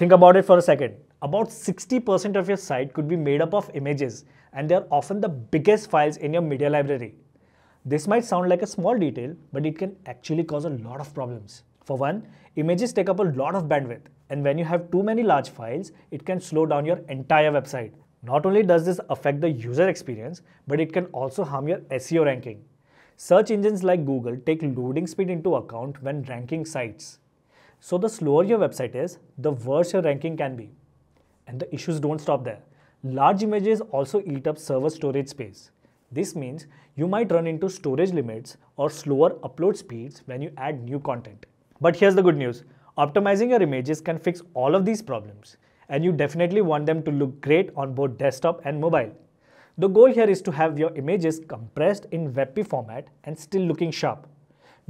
Think about it for a second. About 60% of your site could be made up of images, and they're often the biggest files in your media library. This might sound like a small detail, but it can actually cause a lot of problems. For one, images take up a lot of bandwidth, and when you have too many large files, it can slow down your entire website. Not only does this affect the user experience, but it can also harm your SEO ranking. Search engines like Google take loading speed into account when ranking sites. So the slower your website is, the worse your ranking can be. And the issues don't stop there. Large images also eat up server storage space. This means you might run into storage limits or slower upload speeds when you add new content. But here's the good news. Optimizing your images can fix all of these problems and you definitely want them to look great on both desktop and mobile. The goal here is to have your images compressed in WebP format and still looking sharp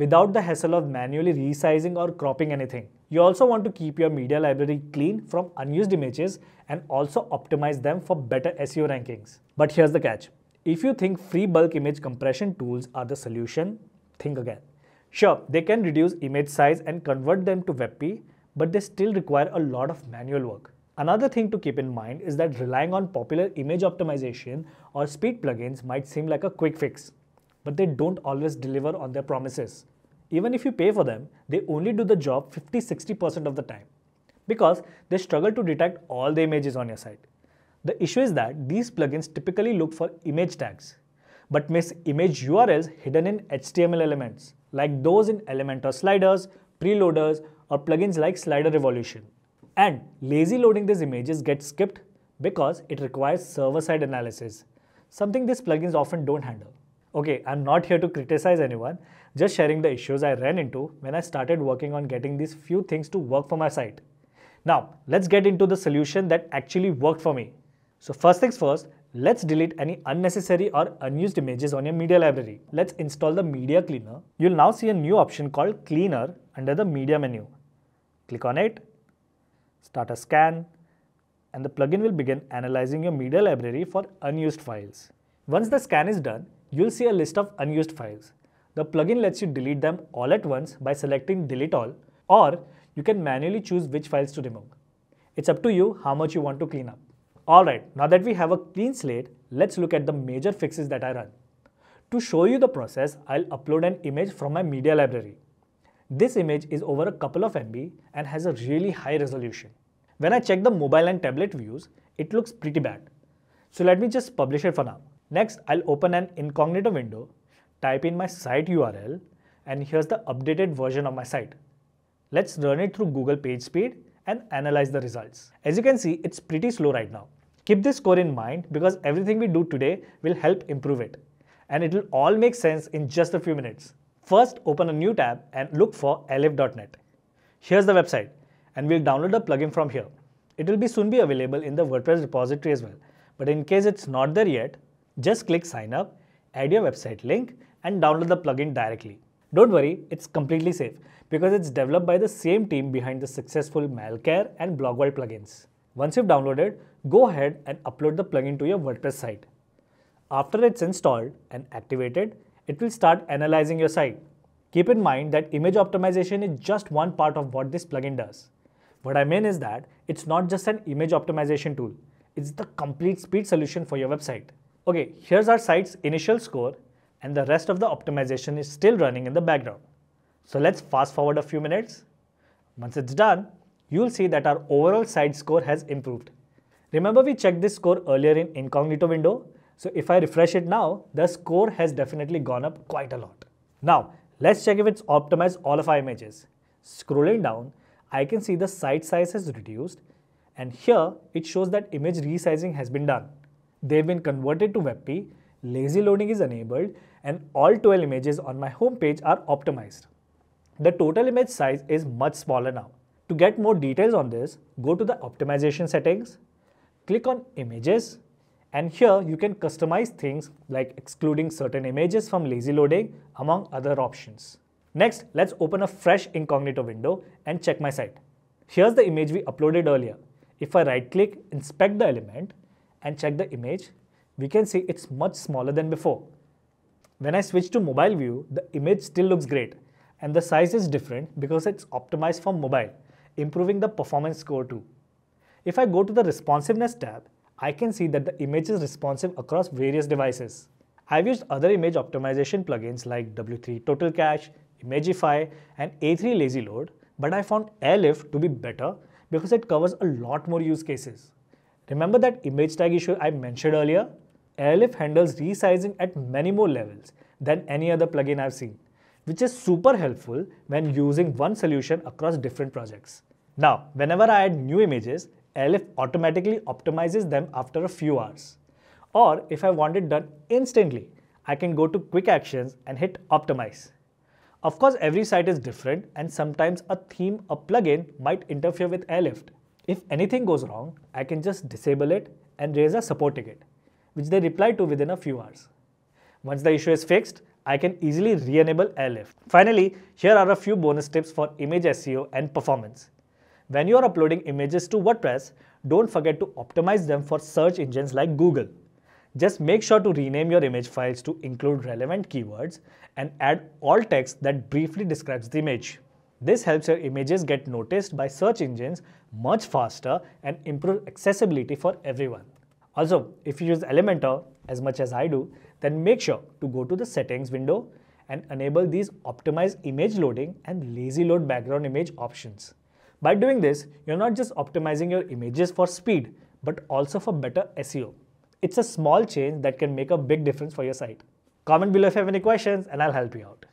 without the hassle of manually resizing or cropping anything. You also want to keep your media library clean from unused images and also optimize them for better SEO rankings. But here's the catch. If you think free bulk image compression tools are the solution, think again. Sure, they can reduce image size and convert them to WebP, but they still require a lot of manual work. Another thing to keep in mind is that relying on popular image optimization or speed plugins might seem like a quick fix, but they don't always deliver on their promises. Even if you pay for them, they only do the job 50-60% of the time because they struggle to detect all the images on your site. The issue is that these plugins typically look for image tags, but miss image URLs hidden in HTML elements, like those in Elementor sliders, preloaders, or plugins like Slider Revolution. And lazy loading these images gets skipped because it requires server-side analysis, something these plugins often don't handle. Okay, I'm not here to criticize anyone, just sharing the issues I ran into when I started working on getting these few things to work for my site. Now, let's get into the solution that actually worked for me. So first things first, let's delete any unnecessary or unused images on your media library. Let's install the media cleaner. You'll now see a new option called cleaner under the media menu. Click on it, start a scan, and the plugin will begin analyzing your media library for unused files. Once the scan is done, you'll see a list of unused files. The plugin lets you delete them all at once by selecting delete all or you can manually choose which files to remove. It's up to you how much you want to clean up. Alright, now that we have a clean slate, let's look at the major fixes that I run. To show you the process, I'll upload an image from my media library. This image is over a couple of MB and has a really high resolution. When I check the mobile and tablet views, it looks pretty bad. So let me just publish it for now. Next, I'll open an incognito window, type in my site URL, and here's the updated version of my site. Let's run it through Google PageSpeed and analyze the results. As you can see, it's pretty slow right now. Keep this score in mind because everything we do today will help improve it. And it will all make sense in just a few minutes. First, open a new tab and look for airlift.net. Here's the website and we'll download the plugin from here. It will be soon be available in the WordPress repository as well. But in case it's not there yet, just click sign up, add your website link and download the plugin directly. Don't worry, it's completely safe because it's developed by the same team behind the successful Malcare and Blogvault plugins. Once you've downloaded, go ahead and upload the plugin to your WordPress site. After it's installed and activated, it will start analyzing your site. Keep in mind that image optimization is just one part of what this plugin does. What I mean is that it's not just an image optimization tool, it's the complete speed solution for your website. Okay, here's our site's initial score and the rest of the optimization is still running in the background. So let's fast forward a few minutes. Once it's done, you'll see that our overall site score has improved. Remember we checked this score earlier in incognito window? So if I refresh it now, the score has definitely gone up quite a lot. Now, let's check if it's optimized all of our images. Scrolling down, I can see the site size has reduced and here it shows that image resizing has been done. They've been converted to WebP, lazy loading is enabled, and all 12 images on my home page are optimized. The total image size is much smaller now. To get more details on this, go to the optimization settings, click on images, and here you can customize things like excluding certain images from lazy loading among other options. Next, let's open a fresh incognito window and check my site. Here's the image we uploaded earlier. If I right click, inspect the element, and check the image, we can see it's much smaller than before. When I switch to mobile view, the image still looks great and the size is different because it's optimized for mobile, improving the performance score too. If I go to the responsiveness tab, I can see that the image is responsive across various devices. I've used other image optimization plugins like W3 Total Cache, Imagify, and A3 Lazy Load, but I found Airlift to be better because it covers a lot more use cases. Remember that image tag issue I mentioned earlier? Airlift handles resizing at many more levels than any other plugin I've seen, which is super helpful when using one solution across different projects. Now, whenever I add new images, Airlift automatically optimizes them after a few hours. Or if I want it done instantly, I can go to Quick Actions and hit Optimize. Of course, every site is different and sometimes a theme or plugin might interfere with Airlift. If anything goes wrong, I can just disable it and raise a support ticket, which they reply to within a few hours. Once the issue is fixed, I can easily re-enable Airlift. Finally, here are a few bonus tips for image SEO and performance. When you are uploading images to WordPress, don't forget to optimize them for search engines like Google. Just make sure to rename your image files to include relevant keywords and add alt text that briefly describes the image. This helps your images get noticed by search engines much faster and improve accessibility for everyone. Also, if you use Elementor as much as I do, then make sure to go to the settings window and enable these optimize image loading and lazy load background image options. By doing this, you're not just optimizing your images for speed, but also for better SEO. It's a small change that can make a big difference for your site. Comment below if you have any questions and I'll help you out.